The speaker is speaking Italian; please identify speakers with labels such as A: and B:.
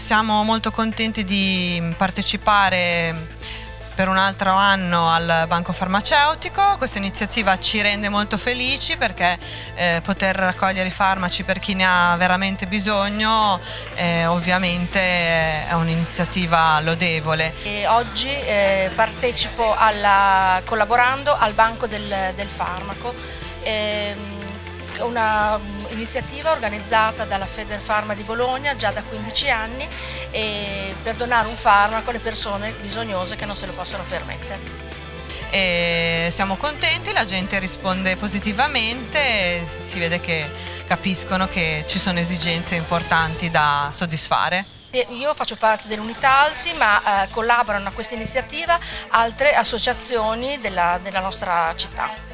A: Siamo molto contenti di partecipare per un altro anno al Banco Farmaceutico. Questa iniziativa ci rende molto felici perché eh, poter raccogliere i farmaci per chi ne ha veramente bisogno eh, ovviamente è un'iniziativa lodevole.
B: E oggi eh, partecipo alla, collaborando al Banco del, del Farmaco. Ehm, un'iniziativa organizzata dalla Federfarma di Bologna già da 15 anni per donare un farmaco alle persone bisognose che non se lo possono permettere.
A: E siamo contenti, la gente risponde positivamente, si vede che capiscono che ci sono esigenze importanti da soddisfare.
B: Io faccio parte dell'Unità Alsi ma eh, collaborano a questa iniziativa altre associazioni della, della nostra città.